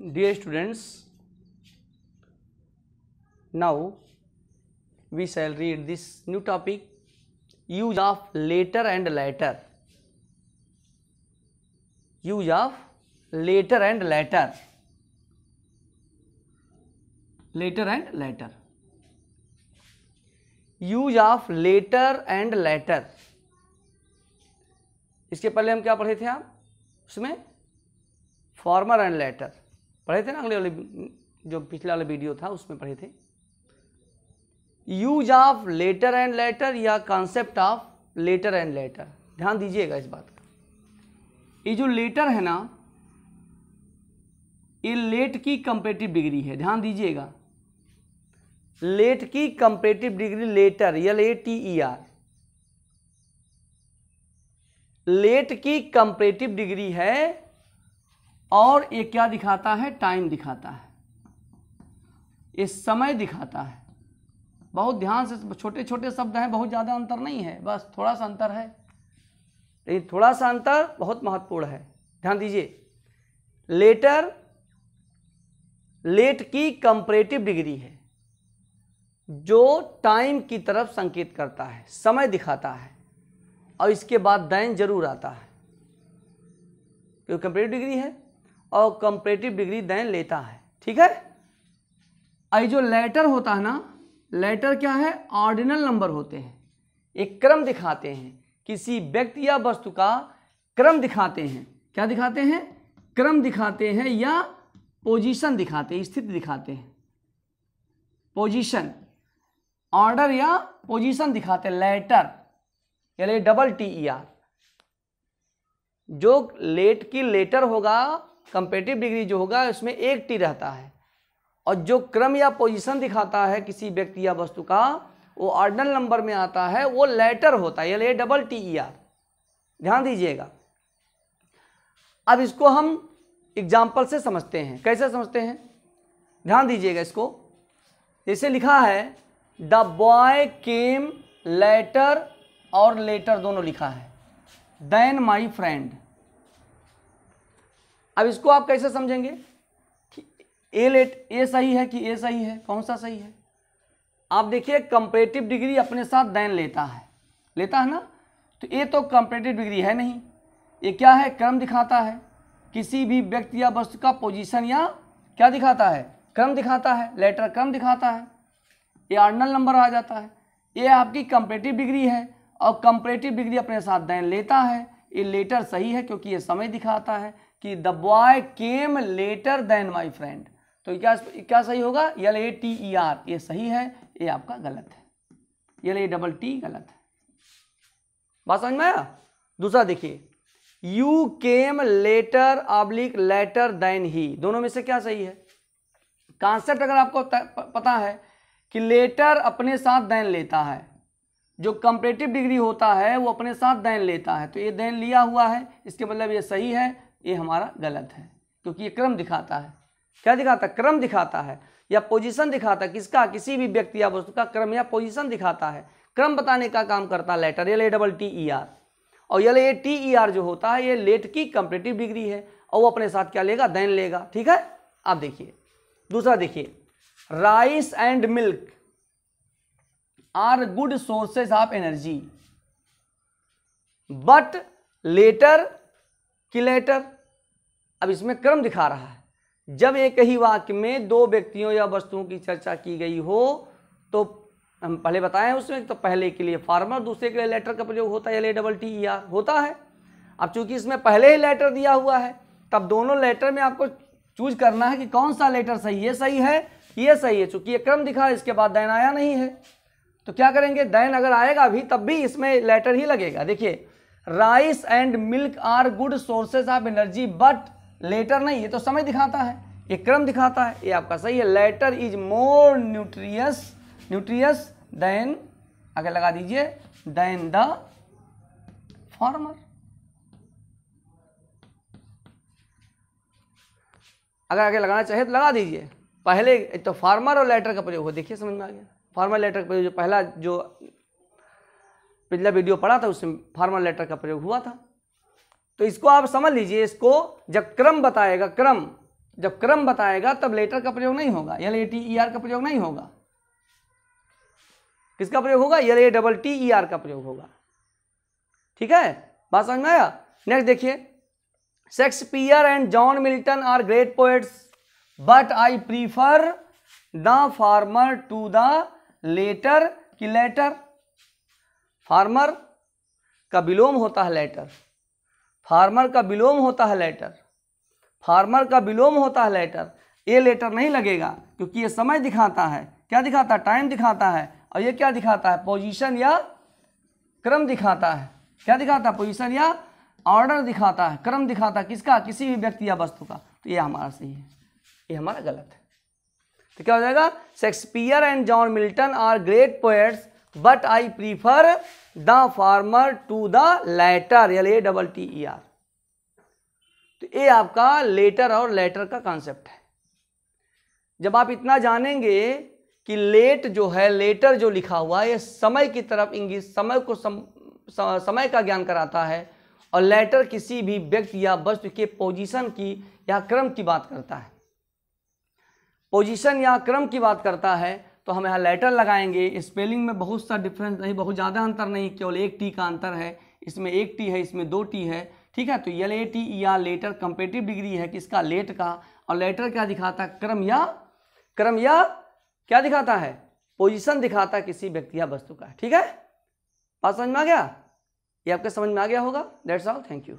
dear students now we shall read this new topic use of later and later use of later and later later and later use of later and latter इसके पहले हम क्या पढ़े थे आप उसमें farmer and later पढ़े थे ना अगले वाले जो पिछले वाला वीडियो था, उसमें पढ़े थे। Use of later and latter या concept of later and latter ध्यान दीजिएगा इस बात का। ये जो लेटर है ना, ये लेट की कंपेटिव डिग्री है। ध्यान दीजिएगा। लेट की comparative degree later L A T E R late की कंपेटिव डिग्री है और ये क्या दिखाता है? टाइम दिखाता है। ये समय दिखाता है। बहुत ध्यान से छोटे छोटे शब्द हैं, बहुत ज़्यादा अंतर नहीं है। बस थोड़ा सा अंतर है। लेकिन थोड़ा सा अंतर बहुत महत्वपूर्ण है। ध्यान दीजिए। लेटर लेट की कंपरेटिव डिग्री है। जो टाइम की तरफ़ संकेत करता है, समय दिखाता है। और इसके बाद दैन ज़रूर आता है। क्योंकि कंपरेटिव डिग्री है। और कंपेरेटिव डिग्री दैन लेता है। ठीक है? आई जो लेटर होता है ना लेटर क्या है? ऑर्डिनल नंबर होते हैं। एक क्रम दिखाते हैं। किसी व्यक्ति या वस्तु का क्रम दिखाते हैं। क्या दिखाते हैं? क्रम दिखाते हैं या पोजीशन दिखाते हैं, स्थिति दिखाते हैं। पोजीशन ऑर्डर या पोजीशन दिखाते हैं। लेटर यानी डबल टी ई आर जो लेट की लेटर होगा कंपेटिव डिग्री जो होगा, उसमें एक टी रहता है। और जो क्रम या पोजीशन दिखाता है किसी व्यक्ति या वस्तु का, वो ऑर्डनल नंबर में आता है, वो लेटर होता है, यानी डबल टी ई आर ध्यान दीजिएगा। अब इसको हम एग्ज़ाम्पल से समझते हैं। कैसे समझते हैं? ध्यान दीजिएगा इसको। जैसे लिखा है, द बॉय केम लेटर और लेटर दोनों लिखा है। देन माई फ्रेंड अब इसको आप कैसे समझेंगे? कि ए लेट ए सही है कि ए सही है? कौन सा सही है? आप देखिए कंपेरेटिव डिग्री अपने साथ दैन लेता है। लेता है ना? तो ये तो कंपेरेटिव डिग्री है नहीं। ये क्या है? क्रम दिखाता है। किसी भी व्यक्ति या वस्तु का पोजीशन या क्या दिखाता है? क्रम दिखाता है। लेटर क्रम दिखाता है। ये आर्डनल नंबर आ जाता है। ये आपकी कंपेरेटिव डिग्री है और कंपेरेटिव डिग्री अपने साथ दैन लेता है। ये लेटर सही है क्योंकि ये समय दिखाता है। कि the boy came later than my friend तो क्या क्या सही होगा? यल ए टी ई आर ये सही है, ये आपका गलत है। यल ए डबल टी गलत है। बात समझ में आया? दूसरा देखिए। You came later oblique later then he दोनों में से क्या सही है? कॉन्सेप्ट अगर आपको पता है कि लेटर अपने साथ दैन लेता है। जो कंपेरेटिव डिग्री होता है, वो अपने साथ दैन लेता है। तो ये दैन लिया हुआ है, इसके मतलब ये सही है। ये हमारा गलत है, क्योंकि ये क्रम दिखाता है। क्या दिखाता? है क्रम दिखाता है, या पोजीशन दिखाता है, किसका? किसी भी व्यक्ति या वस्तु का क्रम या पोजीशन दिखाता है। क्रम बताने का काम करता है latter L A double T E R और L A T E R जो होता है, ये लेट की कंपेरेटिव डिग्री है, और वो अपने साथ क्या लेगा? दैन लेगा। ठीक है? आप देखिए। दूसरा देखिए। Rice and milk are good sources of energy but latter की लेटर अब इसमें क्रम दिखा रहा है। जब एक ही वाक्य में दो व्यक्तियों या वस्तुओं की चर्चा की गई हो तो हम पहले बताए उसमें तो पहले के लिए फार्मर, दूसरे के लिए लेटर का प्रयोग होता है L A double T E R होता है। अब चूँकि इसमें पहले ही लेटर दिया हुआ है, तब दोनों लेटर में आपको चूज़ करना है कि कौन सा लेटर सही है सही है ये सही है। चूँकि ये क्रम दिखा, इसके बाद दैन आया नहीं है। तो क्या करेंगे? दैन अगर आएगा अभी तब भी इसमें लेटर ही लगेगा। देखिए rice and milk are good sources of energy but latter नहीं, ये तो समय दिखाता है, ये क्रम दिखाता है, ये आपका सही है। Latter is more nutritious nutritious than, आगे लगा दीजिए, देन द फार्मर। अगर आगे लगाना चाहे तो लगा दीजिए। पहले तो फार्मर और लेटर का प्रयोग हो, देखिए समझ में आ गया। फार्मर, लेटर का प्रयोग, जो पहला जो पिछला वीडियो पढ़ा था, उसमें फार्मर लेटर का प्रयोग हुआ था। तो इसको आप समझ लीजिए, इसको जब क्रम बताएगा, क्रम, जब क्रम बताएगा, तब लेटर का प्रयोग नहीं होगा। L A T E R का प्रयोग नहीं होगा। किसका प्रयोग होगा? L A double T E R का प्रयोग होगा। ठीक है? बात समझ में आया? नेक्स्ट देखिए। Shakespeare and John Milton are great poets but I prefer the former to the latter की लेटर फार्मर का विलोम होता है लेटर। फार्मर का विलोम होता है लेटर। फार्मर का विलोम होता है लेटर। ये लेटर नहीं लगेगा, क्योंकि ये समय दिखाता है। क्या दिखाता है? टाइम दिखाता है। और ये क्या दिखाता है? पोजीशन या क्रम दिखाता है। क्या दिखाता है? पोजीशन या ऑर्डर दिखाता है। क्रम दिखाता है किसका? किसी भी व्यक्ति या वस्तु का। तो ये हमारा सही है। ये हमारा गलत है। तो क्या हो जाएगा? Shakespeare and John Milton are great poets but I prefer the former to the latter L A double T E R तो ये आपका लेटर और लेटर का कॉन्सेप्ट है। जब आप इतना जानेंगे कि लेट जो है लेटर जो लिखा हुआ है ये समय की तरफ़ इंगित समय को सम, समय का ज्ञान कराता है और लेटर किसी भी व्यक्ति या वस्तु के पोजीशन की या क्रम की बात करता है। पोजीशन या क्रम की बात करता है तो हम यहाँ लेटर लगाएँगे। स्पेलिंग में बहुत सा डिफरेंस नहीं, बहुत ज़्यादा अंतर नहीं, केवल एक टी का अंतर है। इसमें एक टी है, इसमें दो टी है। ठीक है? तो एल ए टी या लेटर कंपेटिव डिग्री है किसका? लेट का। और लेटर क्या दिखाता क्रम या क्रम या क्या दिखाता है? पोजीशन दिखाता किसी व्यक्ति या वस्तु का। ठीक है? बात समझ में आ गया? ये आपके समझ में आ गया होगा? That's all thank you